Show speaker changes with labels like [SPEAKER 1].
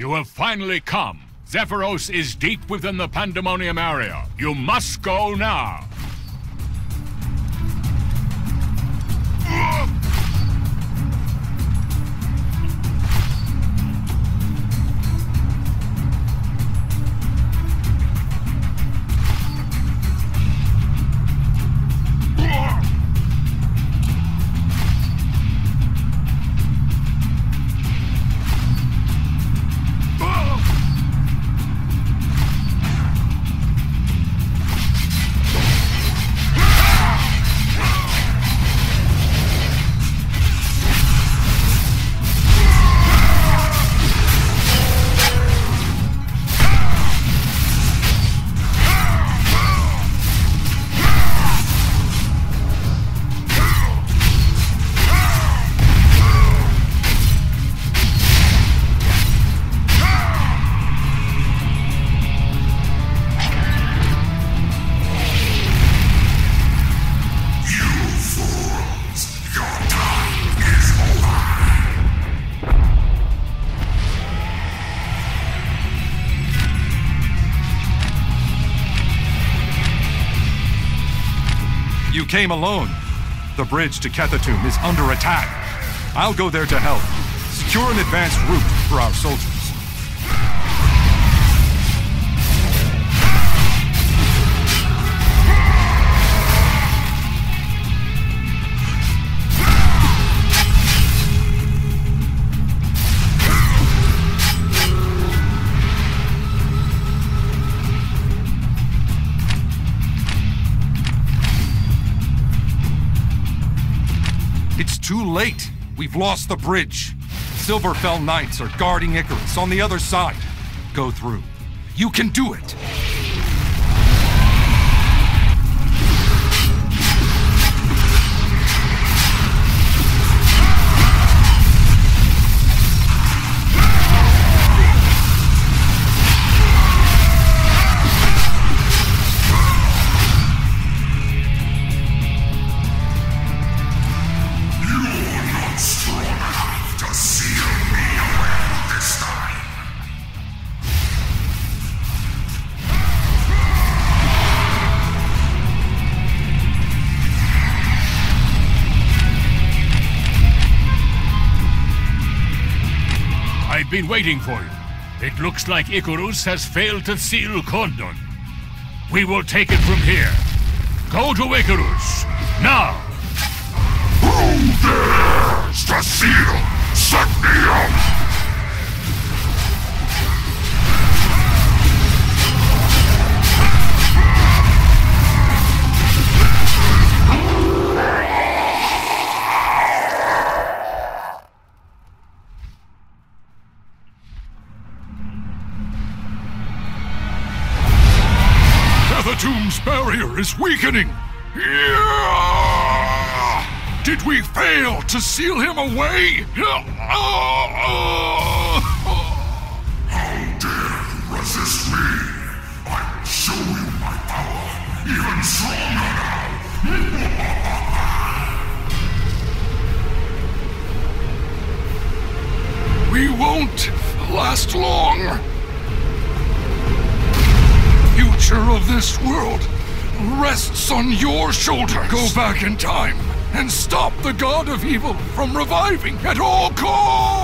[SPEAKER 1] You have finally come. Zephyros is deep within the Pandemonium area. You must go now.
[SPEAKER 2] Alone. The bridge to Kethatum is under attack. I'll go there to help. Secure an advanced route for our soldiers. Too late. We've lost the bridge. Silverfell Knights are guarding Icarus on the other side. Go through. You can do it.
[SPEAKER 1] Waiting for you. It looks like Icarus has failed to seal Kundun. We will take it from here. Go to Icarus, now!
[SPEAKER 3] Who dares to seal set
[SPEAKER 4] is weakening. Yeah! Did we fail to seal him away?
[SPEAKER 3] How dare you resist me? I will show you my power, even stronger now.
[SPEAKER 4] We won't last long. Future of this world rests on your shoulders. Go back in time and stop the god of evil from reviving at all costs.